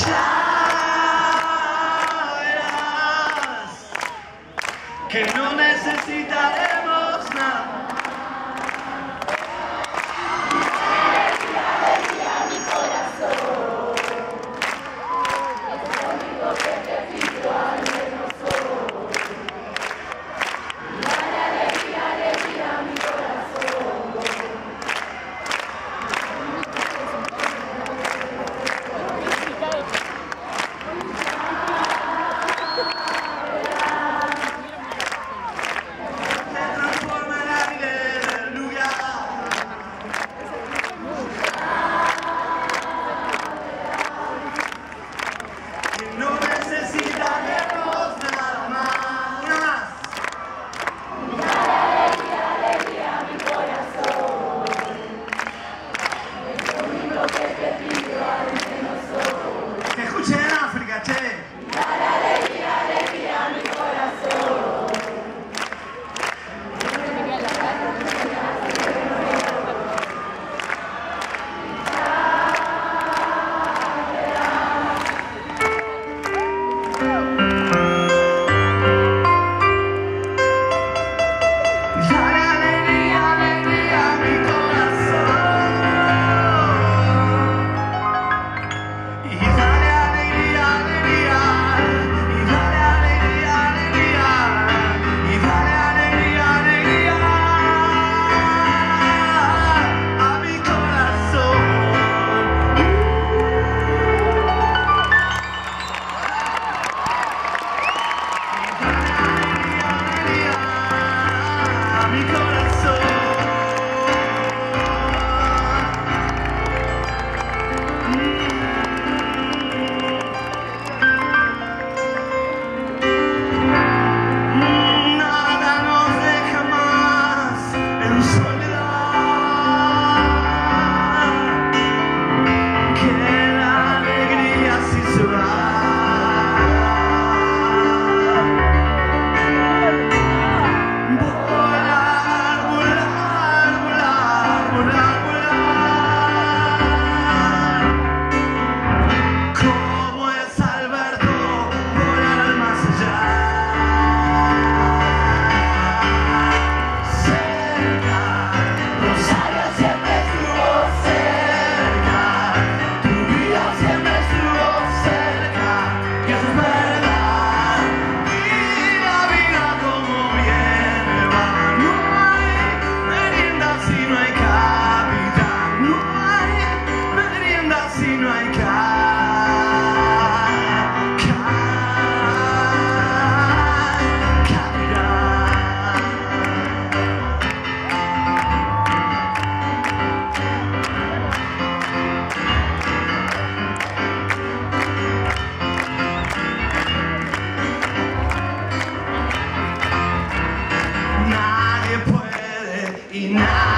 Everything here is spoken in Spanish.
ya verás que no necesitaremos nada. now.